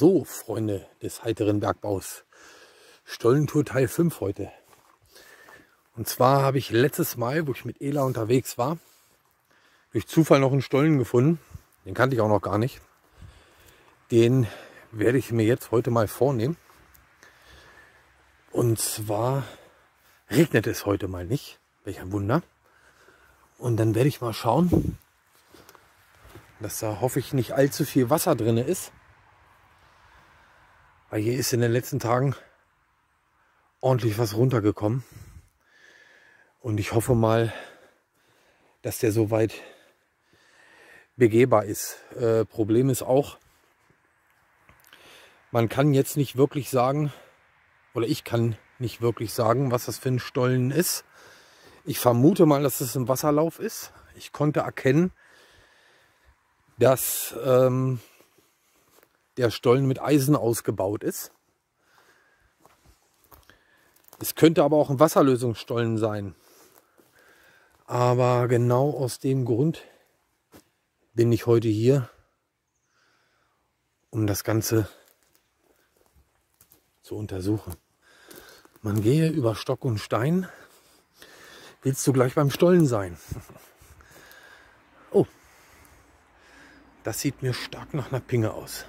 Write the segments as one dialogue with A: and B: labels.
A: So, Freunde des heiteren Bergbaus. Stollentour Teil 5 heute. Und zwar habe ich letztes Mal, wo ich mit Ela unterwegs war, durch Zufall noch einen Stollen gefunden. Den kannte ich auch noch gar nicht. Den werde ich mir jetzt heute mal vornehmen. Und zwar regnet es heute mal nicht. Welch ein Wunder. Und dann werde ich mal schauen, dass da hoffe ich nicht allzu viel Wasser drin ist. Weil hier ist in den letzten Tagen ordentlich was runtergekommen. Und ich hoffe mal, dass der soweit begehbar ist. Äh, Problem ist auch, man kann jetzt nicht wirklich sagen, oder ich kann nicht wirklich sagen, was das für ein Stollen ist. Ich vermute mal, dass es ein Wasserlauf ist. Ich konnte erkennen, dass ähm, der Stollen mit Eisen ausgebaut ist. Es könnte aber auch ein Wasserlösungsstollen sein. Aber genau aus dem Grund bin ich heute hier, um das Ganze zu untersuchen. Man gehe über Stock und Stein. Willst du gleich beim Stollen sein? Oh, das sieht mir stark nach einer Pinge aus.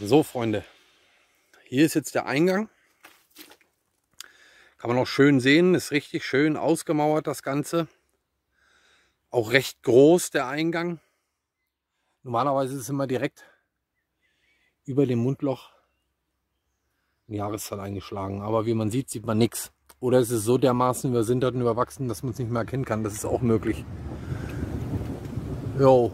A: So, Freunde, hier ist jetzt der Eingang. Kann man auch schön sehen, ist richtig schön ausgemauert das Ganze. Auch recht groß der Eingang. Normalerweise ist es immer direkt über dem Mundloch eine Jahreszahl eingeschlagen. Aber wie man sieht, sieht man nichts. Oder es ist so dermaßen übersintert und überwachsen, dass man es nicht mehr erkennen kann. Das ist auch möglich. Jo,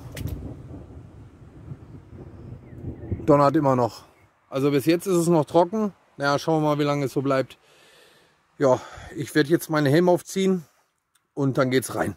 A: donnert immer noch. Also bis jetzt ist es noch trocken. Naja, schauen wir mal, wie lange es so bleibt. Ja, ich werde jetzt meinen Helm aufziehen und dann geht's rein.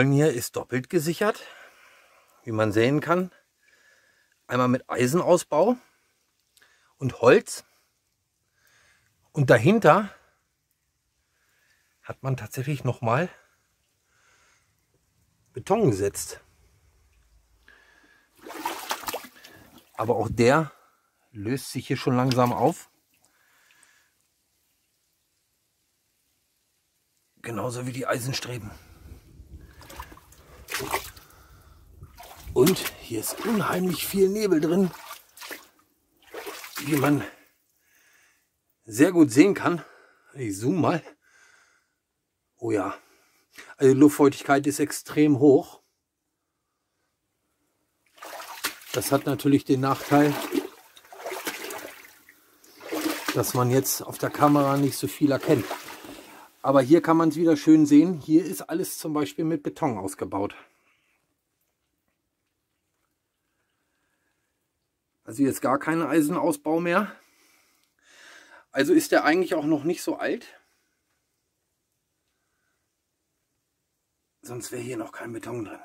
A: Hier ist doppelt gesichert, wie man sehen kann. Einmal mit Eisenausbau und Holz. Und dahinter hat man tatsächlich nochmal Beton gesetzt. Aber auch der löst sich hier schon langsam auf. Genauso wie die Eisenstreben. Und hier ist unheimlich viel Nebel drin, wie man sehr gut sehen kann. Ich zoome mal. Oh ja, also die Luftfeuchtigkeit ist extrem hoch. Das hat natürlich den Nachteil, dass man jetzt auf der Kamera nicht so viel erkennt. Aber hier kann man es wieder schön sehen. Hier ist alles zum Beispiel mit Beton ausgebaut. Also ist gar kein Eisenausbau mehr. Also ist der eigentlich auch noch nicht so alt. Sonst wäre hier noch kein Beton drin.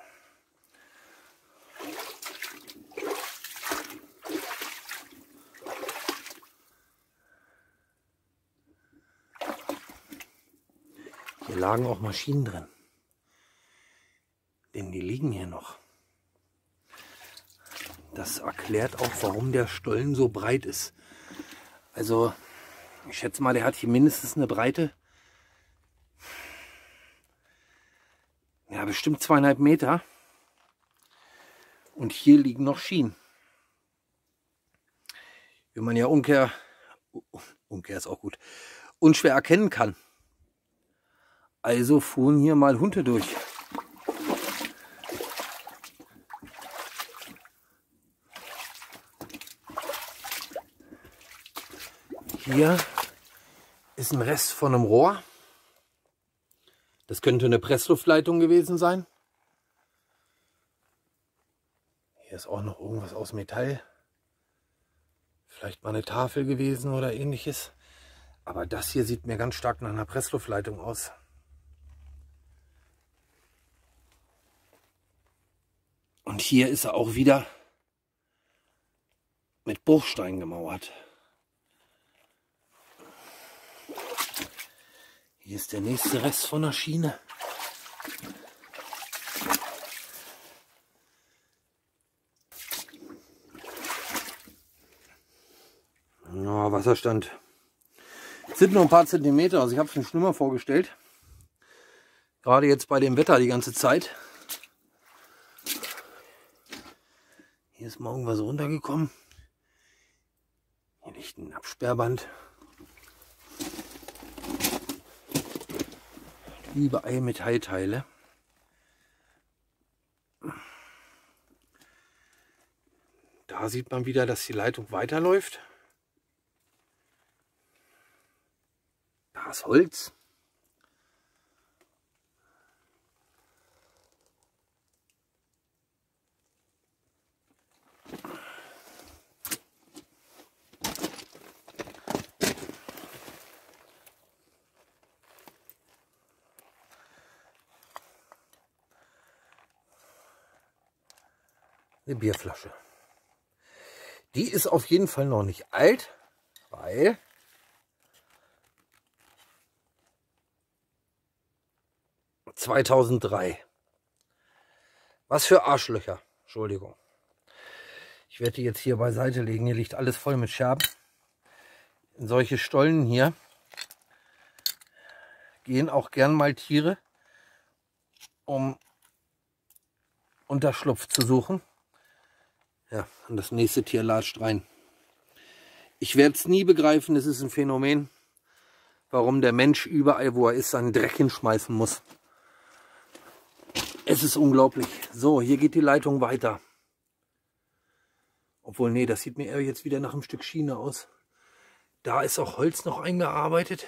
A: Hier lagen auch Maschinen drin. Denn die liegen hier noch. Das erklärt auch, warum der Stollen so breit ist. Also, ich schätze mal, der hat hier mindestens eine Breite. Ja, bestimmt zweieinhalb Meter. Und hier liegen noch Schienen. Wie man ja Umkehr, Umkehr ist auch gut, unschwer erkennen kann. Also fuhren hier mal Hunde durch. Hier ist ein Rest von einem Rohr. Das könnte eine Pressluftleitung gewesen sein. Hier ist auch noch irgendwas aus Metall. Vielleicht mal eine Tafel gewesen oder ähnliches. Aber das hier sieht mir ganz stark nach einer Pressluftleitung aus. Und hier ist er auch wieder mit Bruchstein gemauert. Hier ist der nächste Rest von der Schiene. Ja, Wasserstand. Es sind nur ein paar Zentimeter, also ich habe es mir schlimmer vorgestellt. Gerade jetzt bei dem Wetter die ganze Zeit. Hier ist mal irgendwas runtergekommen. Hier liegt ein Absperrband. Überall Metallteile. Da sieht man wieder, dass die Leitung weiterläuft. Da ist Holz. Eine Bierflasche. Die ist auf jeden Fall noch nicht alt, weil ...2003. Was für Arschlöcher. Entschuldigung. Ich werde die jetzt hier beiseite legen. Hier liegt alles voll mit Scherben. In solche Stollen hier gehen auch gern mal Tiere, um Unterschlupf zu suchen. Ja, und das nächste Tier latscht rein. Ich werde es nie begreifen, es ist ein Phänomen, warum der Mensch überall, wo er ist, seinen Dreck hinschmeißen muss. Es ist unglaublich. So, hier geht die Leitung weiter. Obwohl, nee, das sieht mir eher jetzt wieder nach einem Stück Schiene aus. Da ist auch Holz noch eingearbeitet.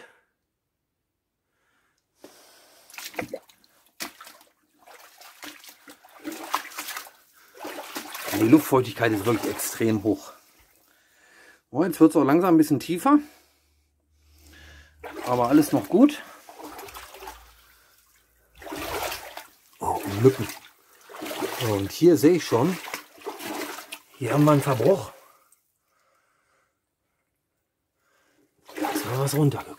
A: Die Luftfeuchtigkeit ist wirklich extrem hoch. Oh, jetzt wird es auch langsam ein bisschen tiefer. Aber alles noch gut. Oh, Lücken. Und hier sehe ich schon, hier haben wir einen Verbruch. Da ist mal was runtergekommen.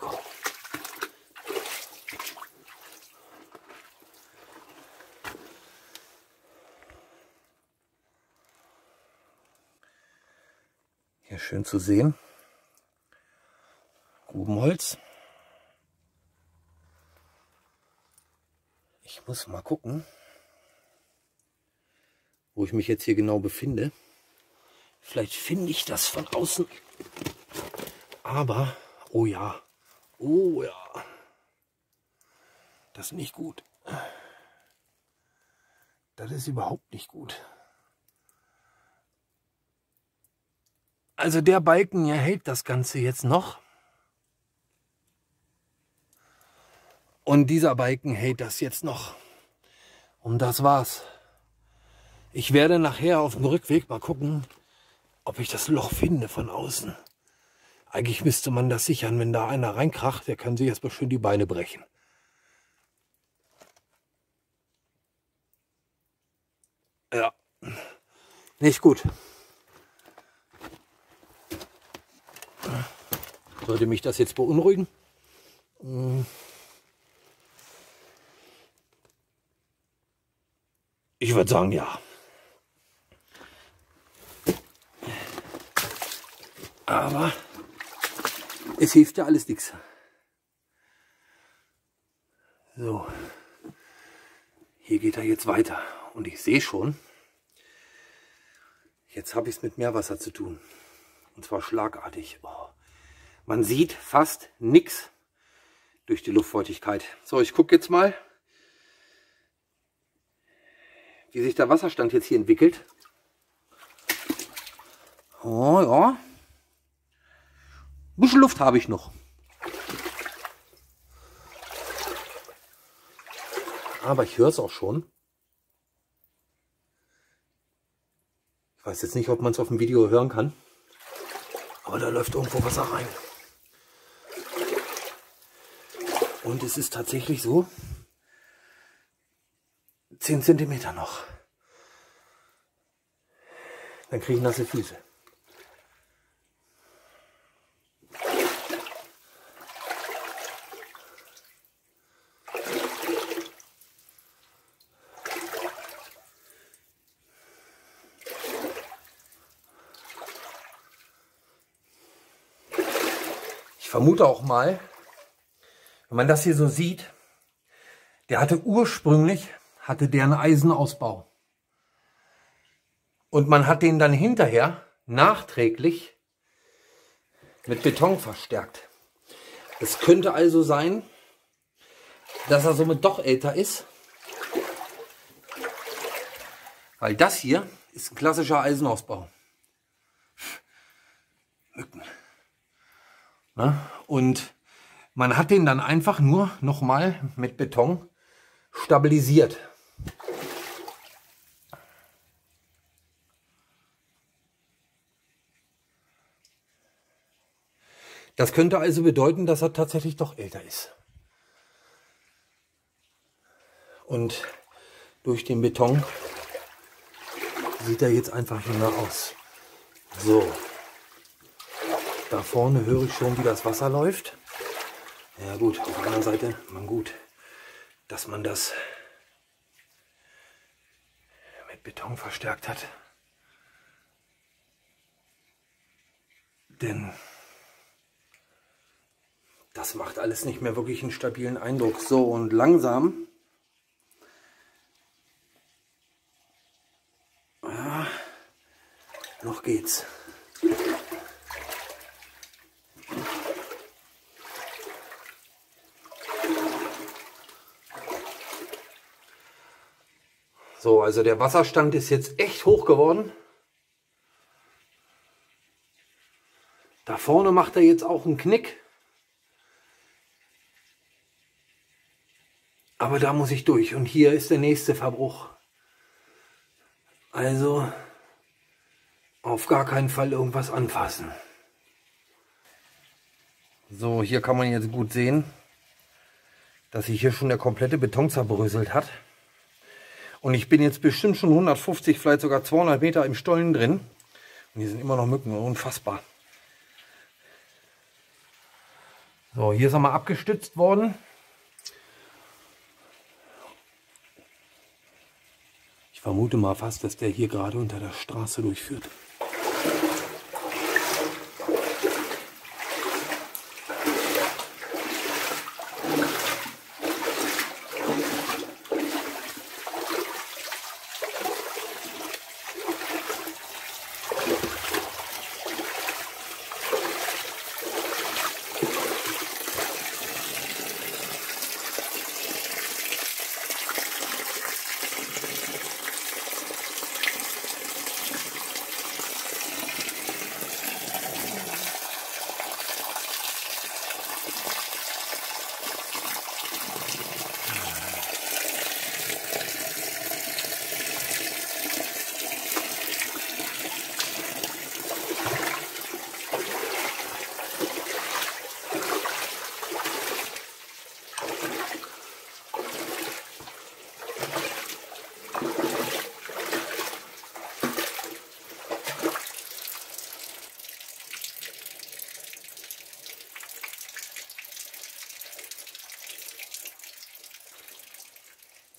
A: Schön zu sehen. Grubenholz. Ich muss mal gucken, wo ich mich jetzt hier genau befinde. Vielleicht finde ich das von außen. Aber, oh ja, oh ja, das ist nicht gut. Das ist überhaupt nicht gut. Also der Balken hier hält das Ganze jetzt noch. Und dieser Balken hält das jetzt noch. Und das war's. Ich werde nachher auf dem Rückweg mal gucken, ob ich das Loch finde von außen. Eigentlich müsste man das sichern, wenn da einer reinkracht, der kann sich erstmal schön die Beine brechen. Ja, nicht gut. Sollte mich das jetzt beunruhigen? Ich würde sagen, ja. Aber es hilft ja alles nichts. So, hier geht er jetzt weiter. Und ich sehe schon, jetzt habe ich es mit Meerwasser zu tun. Und zwar schlagartig. Oh. Man sieht fast nichts durch die Luftfeuchtigkeit. So, ich gucke jetzt mal, wie sich der Wasserstand jetzt hier entwickelt. Oh ja. Ein bisschen Luft habe ich noch. Aber ich höre es auch schon. Ich weiß jetzt nicht, ob man es auf dem Video hören kann. Aber da läuft irgendwo Wasser rein. Und es ist tatsächlich so, 10 cm noch. Dann kriege ich nasse Füße. Vermute auch mal, wenn man das hier so sieht, der hatte ursprünglich, hatte der einen Eisenausbau. Und man hat den dann hinterher nachträglich mit Beton verstärkt. Es könnte also sein, dass er somit doch älter ist. Weil das hier ist ein klassischer Eisenausbau. Und man hat den dann einfach nur nochmal mit Beton stabilisiert. Das könnte also bedeuten, dass er tatsächlich doch älter ist. Und durch den Beton sieht er jetzt einfach jünger aus. So. Da vorne höre ich schon, wie das Wasser läuft. Ja gut, auf der anderen Seite, man gut, dass man das mit Beton verstärkt hat. Denn das macht alles nicht mehr wirklich einen stabilen Eindruck. So und langsam noch geht's. So, also der Wasserstand ist jetzt echt hoch geworden. Da vorne macht er jetzt auch einen Knick. Aber da muss ich durch. Und hier ist der nächste Verbruch. Also auf gar keinen Fall irgendwas anfassen. So, hier kann man jetzt gut sehen, dass sich hier schon der komplette Beton zerbröselt hat. Und ich bin jetzt bestimmt schon 150, vielleicht sogar 200 Meter im Stollen drin. Und hier sind immer noch Mücken, unfassbar. So, hier ist er mal abgestützt worden. Ich vermute mal fast, dass der hier gerade unter der Straße durchführt.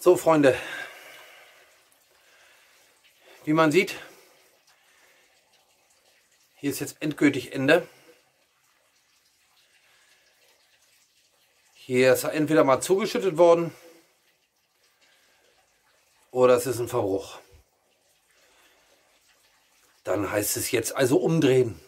A: So, Freunde, wie man sieht, hier ist jetzt endgültig Ende. Hier ist er entweder mal zugeschüttet worden oder es ist ein Verbruch. Dann heißt es jetzt also umdrehen.